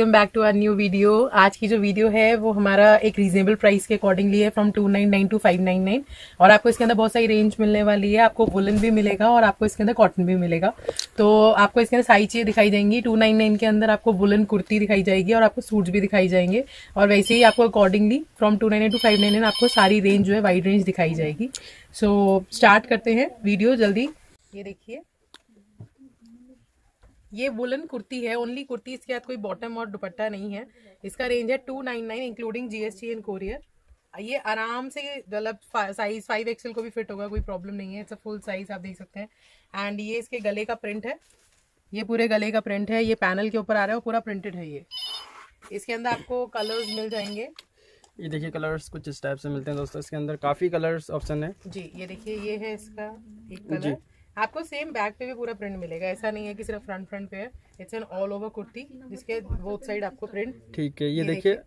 Welcome back to our new video. आज की जो वीडियो है वो हमारा एक रीजनेबल प्राइस के अकॉर्डिंगली है from two nine nine to five nine nine और आपको इसके अंदर बहुत सारी रेंज मिलने वाली है आपको वुलन भी मिलेगा और आपको इसके अंदर कॉटन भी मिलेगा। तो आपको इसके अंदर सारी चीज़ें दिखाई नाइन नाइन के अंदर आपको वुलन कुर्ती दिखाई जाएगी और आपको सूट्स भी दिखाई जाएँगे। और वैसे ही आपको accordingly from two to five आपको सारी रेंज जो है वाइड रेंज दिखाई जाएगी। सो so, स्टार्ट करते हैं वीडियो जल्दी। ये देखिए ये वुलन कुर्ती है ओनली कुर्ती इसके साथ कोई बॉटम और दुपट्टा नहीं है। इसका रेंज है two nine nine including GST and courier ये आराम से मतलब साइज़ फाइव एक्सएल को भी फिट होगा कोई प्रॉब्लम नहीं है। इट्स अ फुल साइज़ आप देख सकते हैं। एंड ये इसके गले का प्रिंट है। ये पूरे गले का प्रिंट है। ये पैनल के ऊपर आ रहा है पूरा प्रिंटेड है ये। इसके अंदर आपको कलर्स मिल जाएँगे। ये देखिए कलर्स कुछ इस टाइप से मिलते हैं दोस्तों। इसके अंदर काफ़ी कलर्स ऑप्शन है। जी ये देखिए ये है इसका एक कलर आपको सेम बैक पे भी पूरा प्रिंट मिलेगा। ऐसा नहीं है कि सिर्फ़ फ्रंट फ्रंट पे है। It's an all over kurti जिसके बोथ साइड आपको प्रिंट ठीक है ये, ये देखिए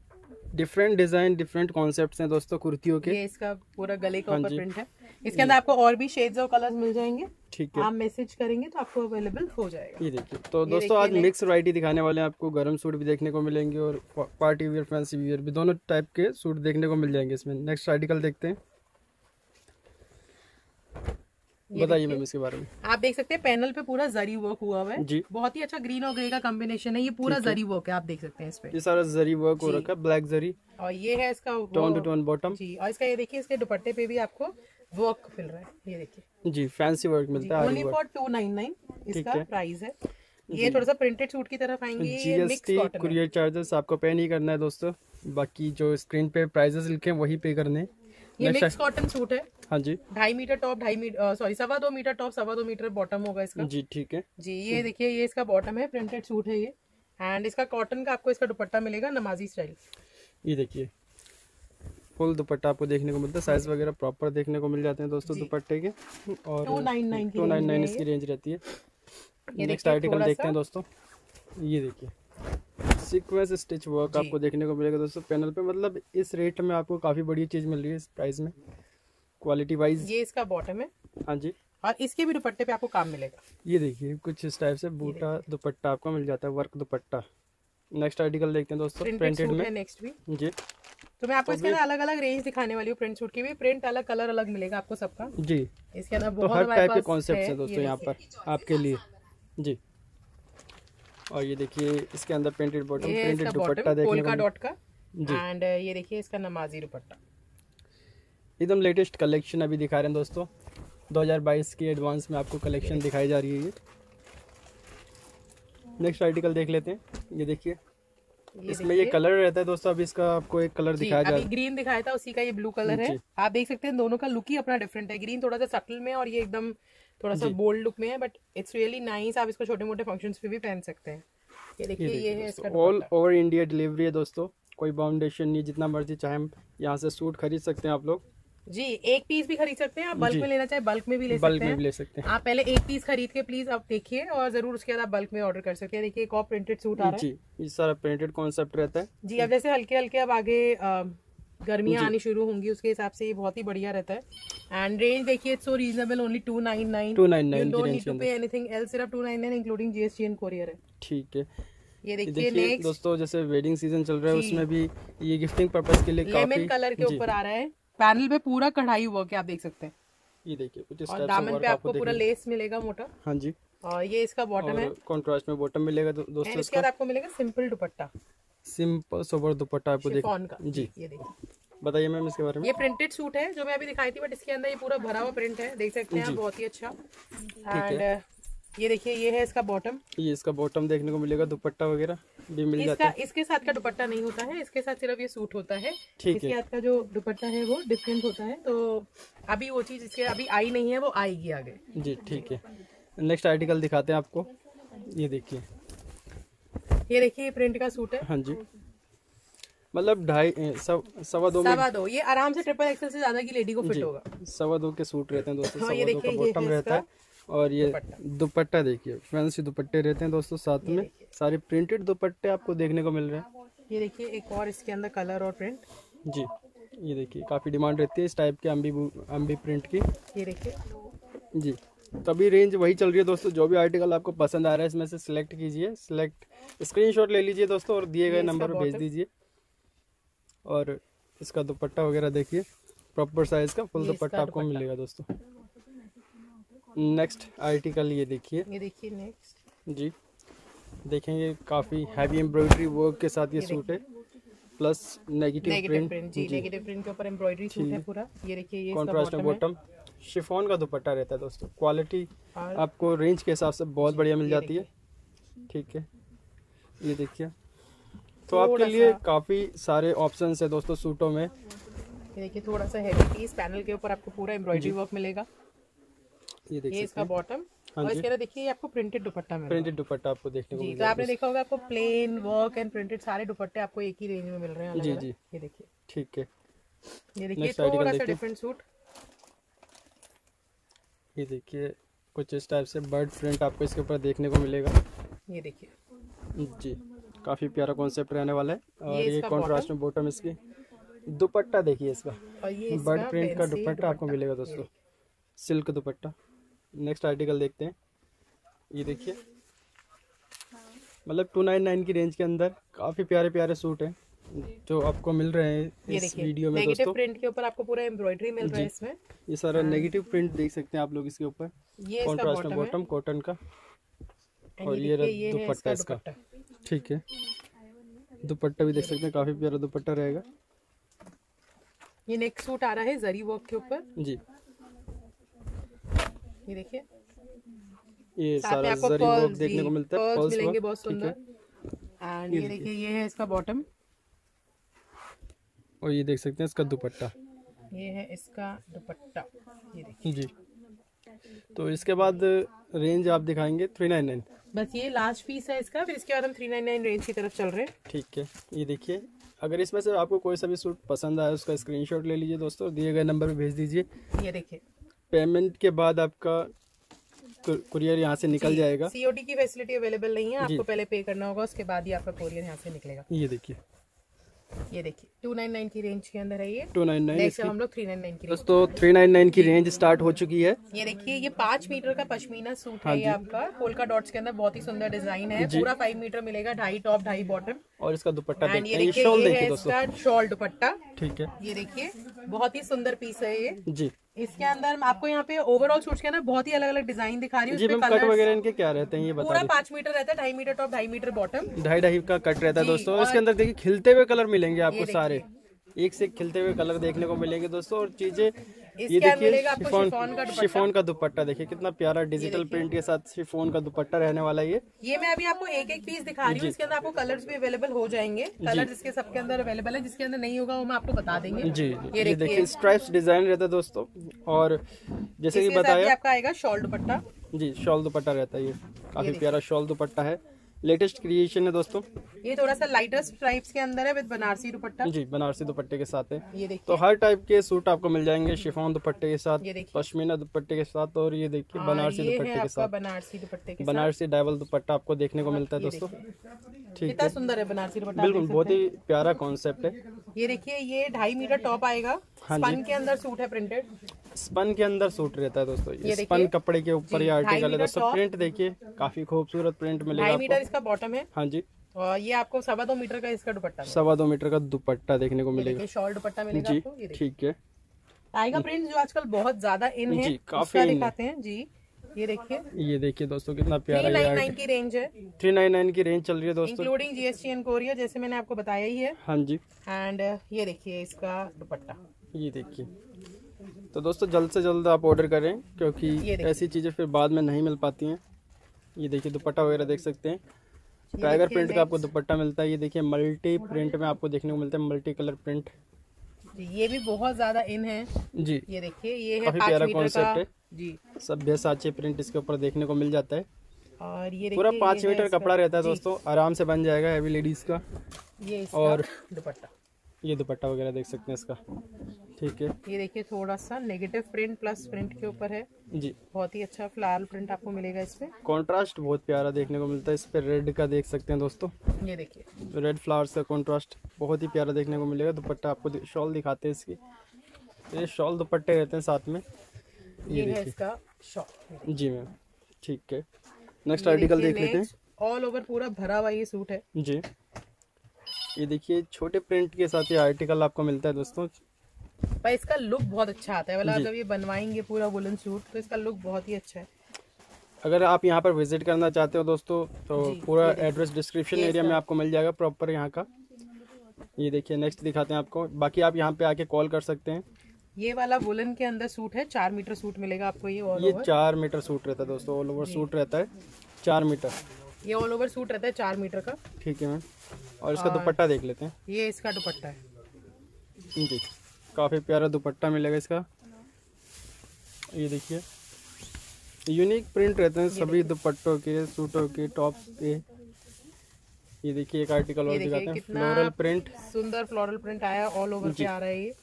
डिफरेंट डिज़ाइन डिफरेंट कॉन्सेप्ट्स हैं दोस्तों कुर्तियों के। ये इसका पूरा गले का हाँ ऊपर प्रिंट है। इसके अंदर आपको और भी शेड्स और कलर्स मिल जाएँगे। ठीक है। आप मैसेज करेंगे तो आपको अवेलेबल हो जाएगा। ये देखिए तो दोस्तों आज मिक्स वैरायटी दिखाने वाले हैं आपको। गर्म सूट भी देखने को मिलेंगे और पार्टी वियर फैंसी वियर भी दोनों टाइप के सूट देखने को मिल जाएँगे इसमें। नेक्स्ट आर्टिकल देखते हैं। बताइए मैम इसके बारे में। आप देख सकते हैं पैनल पे पूरा जरी वर्क हुआ हुआ है। जी। बहुत ही अच्छा ग्रीन और ग्रे का कॉम्बिनेशन है ये पूरा जरी वर्क है आप देख सकते हैं इस पे। ये सारा जरी वर्क हो रखा है ब्लैक जरी। और ये है इसका टोन टू टोन बॉटम जी और इसका ये देखिए इसके दुपट्टे पे भी आपको वर्क मिल रहा है ये देखिए। जी फैंसी वर्क मिलता है only for two nine nine इसका प्राइस है। ये थोड़ा सा प्रिंटेड सूट की तरफ़ आएँगे जीएसटी कुरियर चार्जेस आपको पे नहीं करना है दोस्तों। बाकी जो स्क्रीन पे प्राइजेस लिखे वही पे करने ये मिक्स कॉटन सूट है। हाँ जी। ढाई मीटर टॉप ढाई मीटर सॉरी सवा दो मीटर टॉप सवा दो मीटर बॉटम होगा इसका। जी ठीक है। जी ये देखिए ये इसका बॉटम है प्रिंटेड सूट है ये। एंड इसका कॉटन का आपको इसका दुपट्टा मिलेगा नमाजी स्टाइल ये देखिए फुल दुपट्टा आपको देखने को मिलता है साइज़ वगैरह प्रॉपर देखने को मिल जाते हैं दोस्तों दुपट्टे के। और टू नाइन नाइन इसकी रेंज रहती है। नेक्स्ट आर्टिकल देखते हैं दोस्तों। ये देखिए। सीक्वेंस स्टिच वर्क आपको देखने को मिलेगा दोस्तों पैनल पे मतलब इस रेट में आपको काफ़ी बड़ी चीज़ मिल रही है इस प्राइस में क्वालिटी वाइज ये इसका बॉटम है। हाँ जी। और इसके भी दुपट्टे पे आपको काम मिलेगा। ये देखिए कुछ इस टाइप से बूटा दुपट्टा आपको मिल जाता है वर्क दुपट्टा। नेक्स्ट आर्टिकल देखते हैं दोस्तों प्रिंटेड में। नेक्स्ट भी। जी। तो मैं आपको तो इसके अंदर अलग अलग रेंज दिखाने वाली हूँ प्रिंट सूट की भी। प्रिंट अलग कलर अलग मिलेगा आपको सबका। जी। इसके अंदर तो हर टाइप के कॉन्सेप्ट है दोस्तों यहाँ पर आपके लिए। जी। और ये देखिए इसके अंदर प्रिंटेड बॉटम प्रिंटेड दुपट्टा देखने को डॉट का। एंड ये देखिए इसका नमाजी दुपट्टा। एकदम लेटेस्ट कलेक्शन अभी दिखा रहे हैं दोस्तों। 2022 की एडवांस में आपको कलेक्शन दिखाई जा रही है ये। नेक्स्ट आर्टिकल देख लेते हैं। ये देखिए। इसमें ये कलर रहता है दोस्तों अभी इसका आपको एक कलर दिखाया जा रहा है। ग्रीन दिखाया था उसी का ये ब्लू कलर है। आप देख सकते हैं दोनों का लुक ही अपना डिफरेंट है। ग्रीन थोड़ा सा सटल में और ये एकदम थोड़ा सा बोल्ड लुक में है बट इट्स रियली नाइस आप इसको छोटे मोटे फ़ंक्शंस पे भी पहन सकते हैं। ये देखिए ये है इसका ऑल ओवर इंडिया डिलीवरी है दोस्तों कोई बाउंडेशन नहीं जितना मर्ज़ी चाहे हम यहाँ से सूट खरीद सकते हैं आप लोग। जी एक पीस भी खरीद सकते हैं आप बल्क में लेना चाहे बल्क में भी ले बल्क सकते में भी ले सकते हैं। आप पहले एक पीस खरीद के प्लीज़ आप देखिए और ज़रूर उसके बाद आप बल्क में ऑर्डर कर सकते हैं। देखिए एक और प्रिंटेड सूट आ रहा है। जी ये सारा प्रिंटेड कॉन्सेप्ट रहता है। जी अब जैसे हल्के हल्के अब आगे गर्मियाँ आनी शुरू होंगी उसके हिसाब से ये बहुत ही बढ़िया रहता है। एंड रेंज देखिए it's so reasonable only two nine nine two nine nine don't need to pay anything else सिर्फ़ two nine nine including GST and courier है। ठीक है। ये देखिए नेक्स्ट दोस्तों जैसे वेडिंग सीज़न चल रहा है उसमें भी ये गिफ्टिंग पर्पस के लिए लेमन कलर के ऊपर आ रहा है। पैनल पे पूरा कढ़ाई वर्क है आप देख सकते हैं। ये देखिए कुछ और दामन पे आपको पूरा लेस मिलेगा मोटा। हाँ जी। और ये इसका बॉटम है। कॉन्ट्रास्ट में बॉटम मिलेगा दोस्तों इसके बाद आपको मिलेगा simple dupatta. Simple sober dupatta आपको देखिए जी। ये देखिए। बताइए मैम इसके बारे में। ये प्रिंटेड सूट है जो मैं अभी दिखाई थी बट इसके अंदर ये पूरा भरा हुआ प्रिंट है। देख सकते हैं आप बहुत ही अच्छा। एंड ये देखिए ये है इसका बॉटम ये इसका बॉटम देखने को मिलेगा दुपट्टा वगैरह भी मिल जाता है। इसके साथ का दुपट्टा नहीं होता है इसके साथ सिर्फ़ ये सूट होता है। इसके साथ का जो दुपट्टा है वो डिफरेंट होता है तो अभी वो चीज़ इसके अभी आई नहीं है वो आएगी आगे। जी ठीक है। नेक्स्ट आर्टिकल दिखाते हैं आपको। ये देखिए। ये देखिए प्रिंट का सूट है। हाँ जी। मतलब ढाई सवा दो सवा दो। ये आराम से ट्रिपल एक्सल से ज़्यादा की लेडी को फिट होगा। सवा दो के सूट रहते हैं दोस्तों हाँ, सवा दो का बॉटम रहता है। और ये दुपट्टा। देखिए फैंसी दुपट्टे रहते हैं दोस्तों साथ में सारे प्रिंटेड दुपट्टे आपको देखने को मिल रहे हैं। ये देखिए एक और इसके अंदर कलर और प्रिंट जी ये देखिए काफ़ी डिमांड रहती है इस टाइप के अम्बी अम्बी प्रिंट की। ये देखिए। जी। तभी रेंज वही चल रही है दोस्तों। जो भी आर्टिकल आपको पसंद आ रहा है इसमें से सिलेक्ट कीजिए। सिलेक्ट स्क्रीनशॉट ले लीजिए दोस्तों और दिए गए नंबर पर भेज दीजिए। और इसका दुपट्टा वगैरह देखिए। प्रॉपर साइज़ का फुल दुपट्टा आपको मिलेगा दोस्तों। नेक्स्ट आर्टिकल ये देखिए। ये देखिए नेक्स्ट जी। देखेंगे काफ़ी हैवी एम्ब्रॉयडरी वर्क के साथ ये सूट है। प्लस नेगेटिव प्रिंट जी नेगेटिव प्रिंट के ऊपर एम्ब्रॉयडरी सूट है पूरा। ये देखिए ये कॉन्ट्रास्ट बॉटम शिफॉन का दुपट्टा रहता है दोस्तों। क्वालिटी आपको रेंज के हिसाब से बहुत बढ़िया मिल जाती है। ठीक है। ये देखिए। तो आपके लिए काफ़ी सारे ऑप्शंस है दोस्तों सूटों में। देखिए थोड़ा सा हैवी पीस पैनल के ऊपर आपको पूरा एम्ब्रॉयडरी वर्क मिलेगा। ये देखिए इसका बॉटम हाँ और इसके अंदर देखिए आपको प्रिंटेड दुपट्टा मिल प्रिंटेड दुपट्टा आपको देखने को जी तो आपने देखा होगा आपको प्लेन वर्क एंड प्रिंटेड सारे दुपट्टे आपको एक ही रेंज में मिल रहे हैं जी जी। ये देखिए। ठीक है। ये देखिए थोड़ा सा डिफरेंट सूट ये देखिए कुछ इस टाइप से बर्ड प्रिंट आपको इसके ऊपर देखने को मिलेगा। ये देखिए। जी काफ़ी प्यारा कॉन्सेप्ट रहने वाला है। और ये, ये कॉन्ट्रास्ट में बॉटम इसकी दुपट्टा देखिए इसका। बर्ड प्रिंट का दुपट्टा आपको मिलेगा दोस्तों। सिल्क दुपट्टा। नेक्स्ट आर्टिकल देखते हैं। ये देखिए। मतलब टू नाइन नाइन की रेंज के अंदर काफ़ी प्यारे प्यारे सूट हैं। जो आपको मिल रहे हैं इस वीडियो में दोस्तों। प्रिंट के ऊपर आपको पूरा एम्ब्रॉयडरी मिल रहा है इसमें। ये सारा नेगेटिव प्रिंट देख सकते हैं आप लोग इसके ऊपर। कॉन्ट्रास्ट में बॉटम कॉटन का। और ये दुपट्टा इसका ठीक है। दुपट्टा भी देख सकते हैं काफ़ी प्यारा दुपट्टा रहेगा। ये नेक्स्ट सूट आ रहा है जरी वर्क के ऊपर। जी। ये देखिए। ये सारा जरी वर्क देखने को मिलता है पर्ल्स मिलेंगे बहुत सुंदर। एंड ये देखिए। ये है इसका बॉटम और ये देख सकते हैं इसका दुपट्टा। ये है इसका दुपट्टा। ये देखिए। जी। तो इसके बाद रेंज आप दिखाएँगे थ्री नाइन नाइन बस ये लास्ट पीस है इसका फिर इसके बाद हम थ्री नाइन नाइन रेंज की तरफ़ चल रहे हैं। ठीक है। ये देखिए अगर इसमें से आपको कोई सा भी सूट पसंद आया उसका स्क्रीनशॉट ले लीजिए दोस्तों दिए गए नंबर पे भेज दीजिए। ये देखिए। पेमेंट के बाद आपका कुरियर यहाँ से निकल जाएगा। सीओडी की फैसिलिटी अवेलेबल नहीं है आपको पहले पे करना होगा उसके बाद ही आपका कुरियर यहाँ से निकलेगा। ये देखिए। ये देखिए टू नाइन नाइन की रेंज के अंदर है ये। टू नाइन नाइन हम लोग थ्री नाइन नाइन की दोस्तों थ्री नाइन नाइन की रेंज स्टार्ट हो चुकी है। ये देखिए ये पाँच मीटर का पश्मीना सूट है ये हाँ आपका। पोलका डॉट्स के अंदर बहुत ही सुंदर डिज़ाइन है। पूरा फाइव मीटर मिलेगा ढाई टॉप ढाई बॉटम और इसका दुपट्टा देखिए शॉल देखिए दोस्तों। शॉल दुपट्टा। ठीक है। ये देखिए बहुत ही सुंदर पीस है ये। जी। इसके अंदर आपको यहाँ पे ओवरऑल सूट के ना बहुत ही अलग अलग डिज़ाइन दिखा रही हूँ कट वगैरह इनके क्या रहते हैं ये बता पूरा पाँच मीटर रहता है ढाई मीटर टॉप ढाई मीटर बॉटम ढाई ढाई का कट रहता है दोस्तों। इसके अंदर देखिए खिलते हुए कलर मिलेंगे आपको सारे। एक से खिलते हुए कलर देखने को मिलेंगे दोस्तों और चीज़ें ये देखिए शिफोन शिफोन का दुपट्टा। देखिए कितना प्यारा डिजिटल प्रिंट के साथ शिफोन का दुपट्टा रहने वाला ये। ये मैं अभी आपको एक एक पीस दिखा रही हूँ इसके अंदर आपको कलर्स भी अवेलेबल हो जाएँगे। कलर जिसके सबके अंदर अवेलेबल है जिसके अंदर नहीं होगा वो मैं आपको बता देंगे। जी ये देखिए। स्ट्राइप्स डिज़ाइन रहता है दोस्तों और जैसे की बताया आपका आएगा शॉल दुपट्टा। जी शॉल दुपट्टा रहता है ये। काफ़ी प्यारा शॉल दुपट्टा है। लेटेस्ट क्रिएशन है दोस्तों। ये थोड़ा सा लाइटर स्ट्राइप्स के अंदर है विद बनारसी दुपट्टा। जी बनारसी दुपट्टे के साथ है। ये देखिए। तो हर टाइप के सूट आपको मिल जाएँगे शिफोन दुपट्टे के साथ पश्मीना दुपट्टे के साथ और ये देखिए हाँ, बनारसी दुपट्टे के साथ। बनारसी दुपट्टे के बनारसी डाइवल दुपट्टा आपको देखने को मिलता है दोस्तों। ठीक है। सुंदर है बनारसी दुपट्टा बिल्कुल बहुत ही प्यारा कॉन्सेप्ट है। ये देखिए ये ढाई मीटर टॉप आएगा। हाँ के अंदर सूट है प्रिंटेड स्पन के अंदर सूट रहता है दोस्तों। ये स्पन कपड़े के ऊपर ये आर्टिकल है दोस्तों। प्रिंट देखिए काफ़ी खूबसूरत प्रिंट मिलेगा मीटर इसका बॉटम है। हाँ जी। और ये आपको सवा दो मीटर का इसका दुपट्टा सवा दो मीटर का दुपट्टा देखने को मिलेगा। शॉल दुपट्टा मिलेगा जी ठीक है। टाइगर प्रिंट जो आजकल बहुत ज़्यादा इन है काफ़ी दिखाते हैं। जी ये देखिए। ये देखिए दोस्तों कितना प्यारा थ्री नाइन की रेंज है। थ्री नाइन नाइन की रेंज चल रही है दोस्तों। इंक्लूडिंग जीएसटी एंड कोरिया जैसे मैंने आपको बताया ही है। हाँ जी। एंड ये देखिए इसका दुपट्टा। ये देखिए। तो दोस्तों जल्द से जल्द आप ऑर्डर करें क्योंकि ऐसी चीज़ें फिर बाद में नहीं मिल पाती हैं। ये देखिए दुपट्टा वगैरह देख सकते हैं। टाइगर प्रिंट का आपको दुपट्टा मिलता है। ये देखिए मल्टी प्रिंट में आपको देखने को मिलता है मल्टी कलर प्रिंट ये भी बहुत ज़्यादा इन है। जी। ये देखिए ये है काफ़ी प्यारा कॉन्सेप्ट है। जी। सभ्य साचे प्रिंट इसके ऊपर देखने को मिल जाता है। और ये पूरा पाँच मीटर कपड़ा रहता है दोस्तों। आराम से बन जाएगा हैवी लेडीज़ का। ये और दुपट्टा। ये दुपट्टा वगैरह देख सकते हैं इसका। ठीक है। ये देखिए थोड़ा सा नेगेटिव प्रिंट प्लस प्रिंट के ऊपर है। जी। बहुत ही अच्छा फ्लावर प्रिंट आपको मिलेगा इसमें। कॉन्ट्रास्ट बहुत प्यारा देखने को मिलता है। इस पे रेड का देख सकते हैं दोस्तों। ये देखिए। रेड फ्लावर्स का कॉन्ट्रास्ट बहुत ही प्यारा देखने को मिलेगा। दुपट्टा आपको शॉल दिखाते हैं इसकी। ये शॉल दुपट्टे रहते हैं साथ में। ये है इसका शॉप जी मैम। ठीक है। नेक्स्ट आर्टिकल देख लेते हैं। ऑल ओवर पूरा भरा हुआ ये सूट है। जी। ये देखिए छोटे प्रिंट के साथ ये आर्टिकल आपको मिलता है दोस्तों। पर इसका लुक बहुत अच्छा आता है। मतलब जब ये बनवाएँगे पूरा वुलन सूट तो इसका लुक बहुत ही अच्छा है। अगर आप यहाँ पर विज़िट करना चाहते हो दोस्तों तो पूरा एड्रेस डिस्क्रिप्शन एरिया में आपको मिल जाएगा प्रॉपर यहाँ का। ये देखिए नेक्स्ट दिखाते हैं आपको। बाकी आप यहाँ पे आके कॉल कर सकते हैं। ये वाला वुलन के अंदर सूट है। चार मीटर सूट मिलेगा आपको ये ऑल ये चार मीटर सूट रहता है दोस्तों ऑल ओवर सूट रहता है। चार मीटर। ये ऑल ओवर सूट रहता है चार मीटर का। ठीक है मैम। और इसका दुपट्टा देख लेते हैं। ये इसका दुपट्टा है। जी काफ़ी प्यारा दुपट्टा मिलेगा इसका। ये देखिए। यूनिक प्रिंट रहते हैं सभी दुपट्टों के सूटों के टॉप के। ये देखिए एक आर्टिकल और दिखाते हैं। फ्लोरल प्रिंट सुंदर फ्लोरल प्रिंट आया ऑल ओवर पे आ रहा है ये।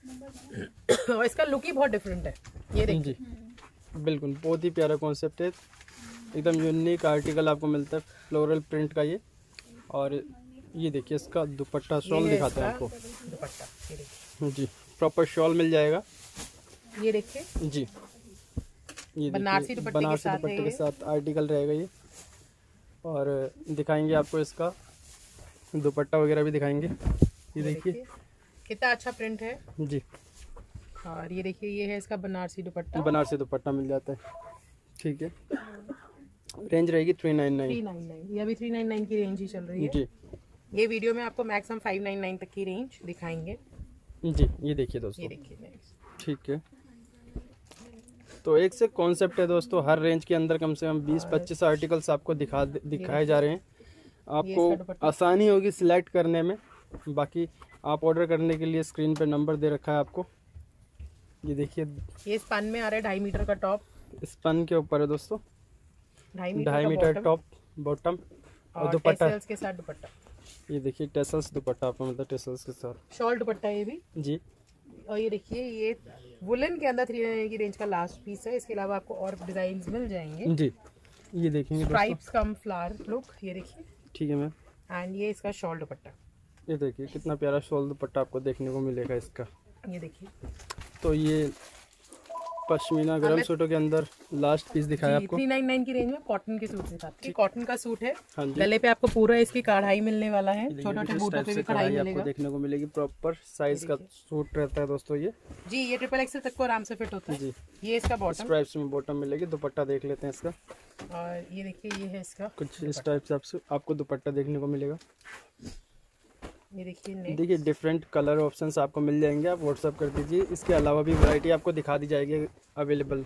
और इसका लुक ही बहुत डिफरेंट है। ये देखिए। जी बिल्कुल बहुत ही प्यारा कॉन्सेप्ट है। एकदम यूनिक आर्टिकल आपको मिलता है फ्लोरल प्रिंट का ये। और ये देखिए इसका दुपट्टा शॉल दिखाते हैं आपको। दुपट्टा जी प्रॉपर शॉल मिल जाएगा। ये देखिए। जी। ये बनारसी दुपट्टे बनारसी दुपट्टे के साथ आर्टिकल रहेगा ये। और दिखाएँगे आपको इसका दुपट्टा वगैरह भी दिखाएँगे। ये देखिए। कितना अच्छा प्रिंट है। जी। और ये देखिए ये है इसका बनारसी दुपट्टा। बनारसी दुपट्टा मिल जाता है। ठीक है। रेंज रहेगी three nine nine three nine nine ये अभी थ्री नाइन नाइन की रेंज ही चल रही है। जी। ये वीडियो में आपको मैक्सिमम फाइव नाइन नाइन तक की रेंज दिखाएँगे। जी ये देखिए दोस्तों। ये देखिए ठीक है। तो एक से कॉन्सेप्ट है दोस्तों हर रेंज के अंदर कम से कम 20-25 आर्टिकल्स आपको दिखा दिखाए जा रहे हैं। आपको आसानी होगी सिलेक्ट करने में। बाकी आप ऑर्डर करने के लिए स्क्रीन पे नंबर दे रखा है आपको। ये देखिए। ये स्पन में आ रहा है ढाई मीटर का टॉप स्पन के ऊपर है दोस्तों। ढाई मीटर टॉप बॉटम और दुपट्टा। के साथ दुपट्टा। ये देखिए टेसल्स दुपट्टा आपको मतलब टेसल्स के साथ। शॉल दुपट्टा ये भी। जी। और ये देखिए ये वुलन के अंदर थ्री की रेंज का लास्ट पीस है। इसके अलावा आपको और डिज़ाइन मिल जाएँगे। जी। ये देखेंगे स्ट्राइप्स कम फ्लावर लुक ये देखिए। ठीक है मैम। एंड ये इसका शॉल दुपट्टा। ये देखिए कितना प्यारा शॉल दुपट्टा आपको देखने को मिलेगा इसका। ये देखिए। तो ये पश्मीना गर्म सूटों के अंदर लास्ट पीस दिखाया आपको। थ्री नाइन नाइन की रेंज में कॉटन के सूट के साथ कॉटन का सूट है। हाँ गले पे आपको पूरा इसकी कढ़ाई मिलने वाला है। छोटे छोटे बूटों पे भी कढ़ाई मिलेगा। देखने को मिलेगी प्रॉपर साइज़ का सूट रहता है दोस्तों ये। जी ये ट्रिपल एक्सल तक को आराम से फिट होता है। जी। ये इसका बॉटम स्ट्राइप्स में बॉटम मिलेगी दुपट्टा देख लेते हैं इसका। और ये देखिए ये है इसका। कुछ इस टाइप से आपको दुपट्टा देखने को मिलेगा। ये देखिए देखिए डिफरेंट कलर ऑप्शंस आपको मिल जाएँगे। आप व्हाट्सअप कर दीजिए। इसके अलावा भी वैरायटी आपको दिखा दी जाएगी अवेलेबल